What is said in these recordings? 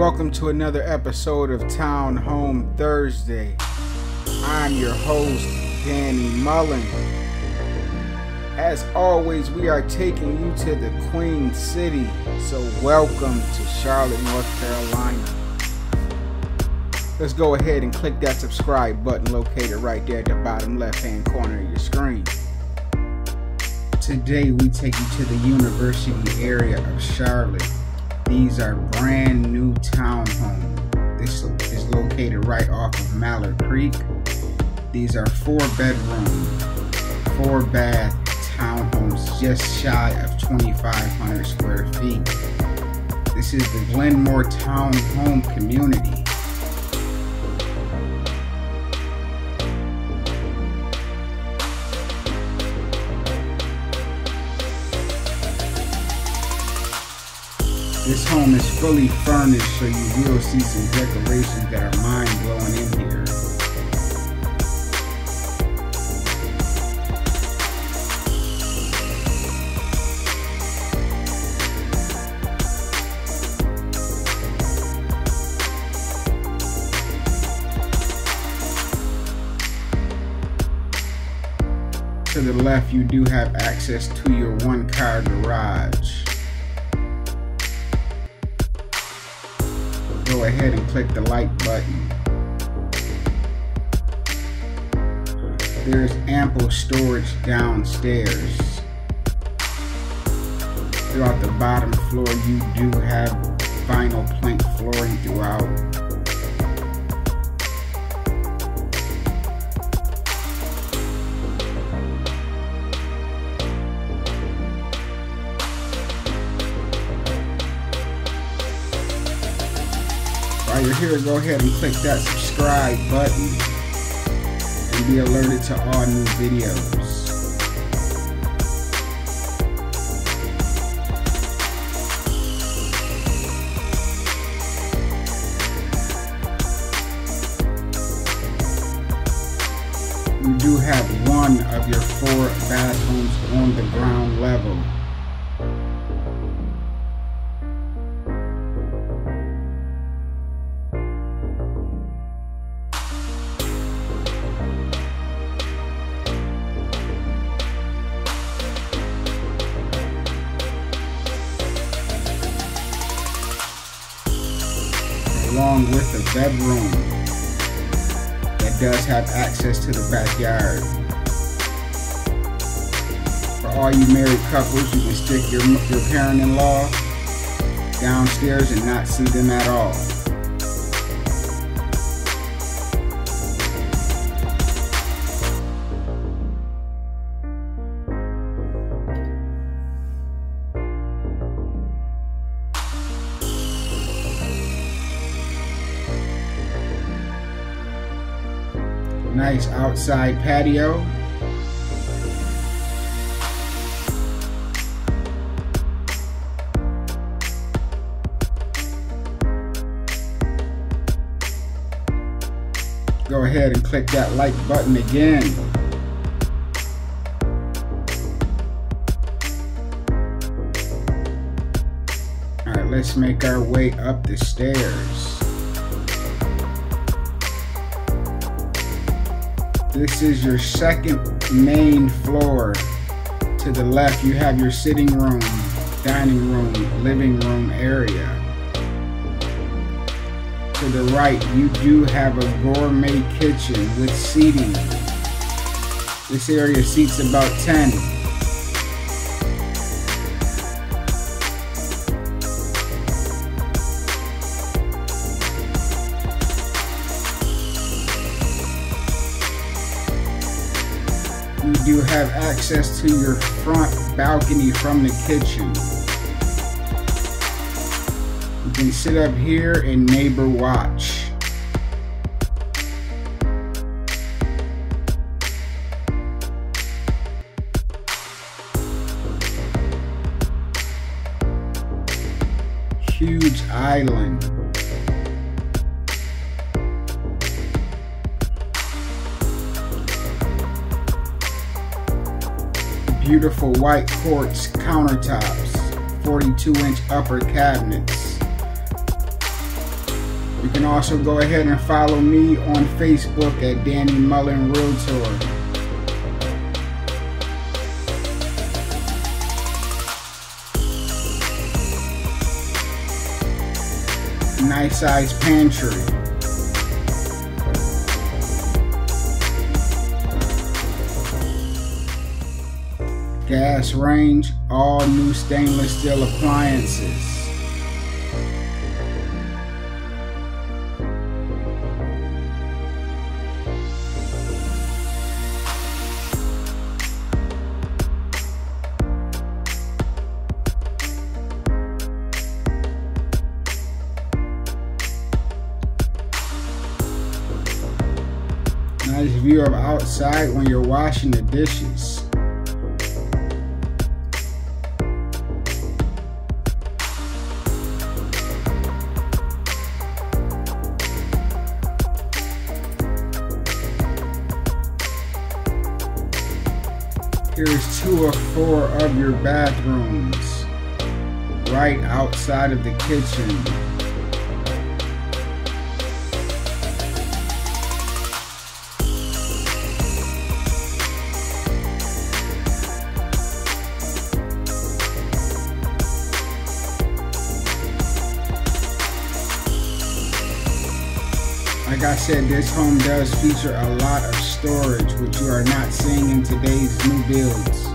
Welcome to another episode of Town Home Thursday. I'm your host, Danny Mullen. As always, we are taking you to the Queen City, so welcome to Charlotte, North Carolina. Let's go ahead and click that subscribe button located right there at the bottom left hand corner of your screen. Today, we take you to the University area of Charlotte. These are brand new townhomes. This is located right off of Mallard Creek. These are four bedroom, four bath townhomes just shy of 2,500 square feet. This is the Glenmere Town Home Community. This home is fully furnished, so you will see some decorations that are mind blowing in here. To the left, you do have access to your one car garage. Go ahead and click the like button. There's ample storage downstairs. Throughout the bottom floor, you do have here, go ahead and click that subscribe button and be alerted to all new videos. Bedroom that does have access to the backyard. For all you married couples, you can stick your, your parent-in-law downstairs and not see them at all. Nice outside patio. Go ahead and click that like button again. All right, let's make our way up the stairs. This is your second main floor. To the left, you have your sitting room, dining room, living room area. To the right, you do have a gourmet kitchen with seating. This area seats about 10. You do have access to your front balcony from the kitchen. You can sit up here and neighbor watch. Huge island. Beautiful white quartz countertops, 42 inch upper cabinets. You can also go ahead and follow me on Facebook at Danny Mullen Realtor. Nice size pantry. Gas range, all new stainless steel appliances. Nice view of outside when you're washing the dishes. Or four of your bathrooms right outside of the kitchen. Like I said, this home does feature a lot of storage, which you are not seeing in today's new builds.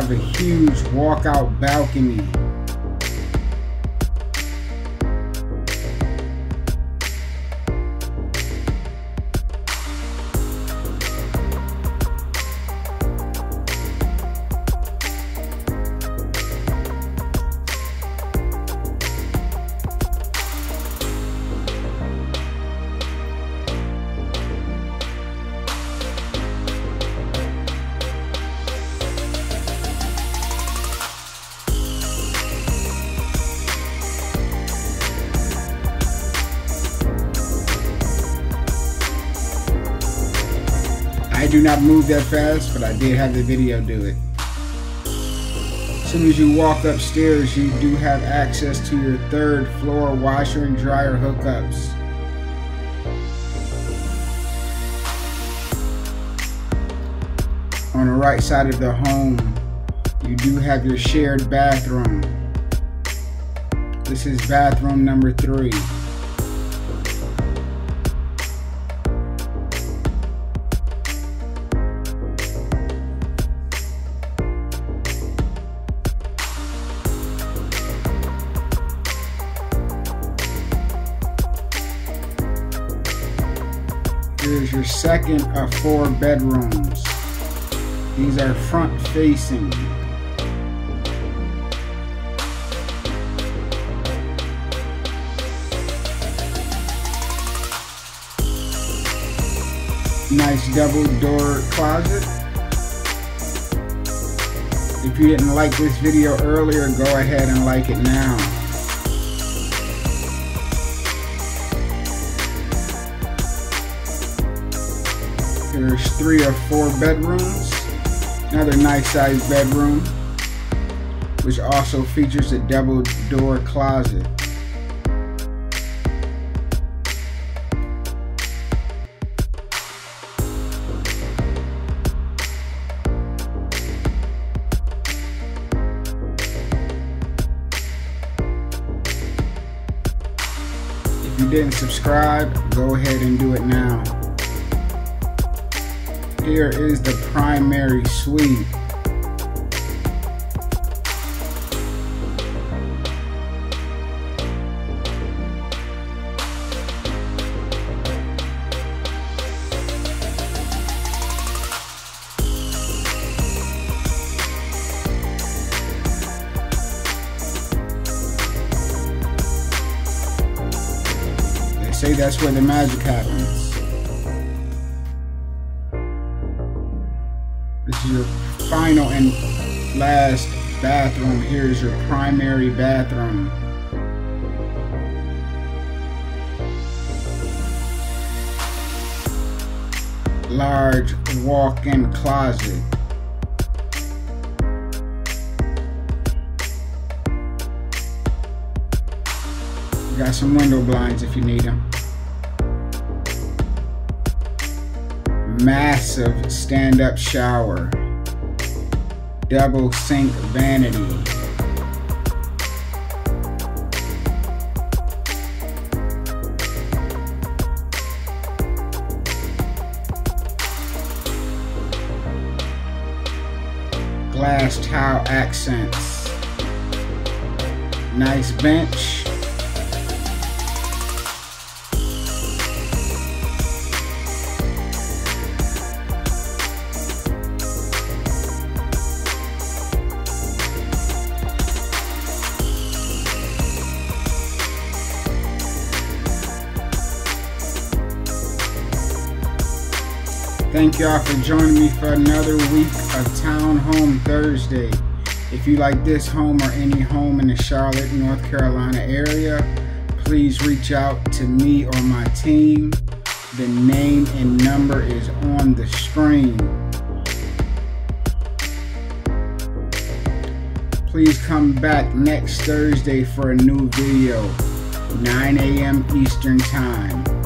Have a huge walkout balcony do not move that fast, but I did have the video do it. As soon as you walk upstairs, you do have access to your third floor washer and dryer hookups. On the right side of the home, you do have your shared bathroom. This is bathroom number three. Your second of four bedrooms. These are front facing. Nice double door closet. If you didn't like this video earlier, go ahead and like it now. There's three or four bedrooms. Another nice sized bedroom, which also features a double door closet. If you didn't subscribe, go ahead and do it now. Here is the primary suite. They say that's where the magic happens. Your final and last bathroom. Here's your primary bathroom. large walk-in closet. Got some window blinds if you need them. Massive stand-up shower. Double sink vanity. Glass tile accents. Nice bench. Thank y'all for joining me for another week of Town Home Thursday. If you like this home or any home in the Charlotte, North Carolina area, please reach out to me or my team. The name and number is on the screen. Please come back next Thursday for a new video, 9 a.m. Eastern Time.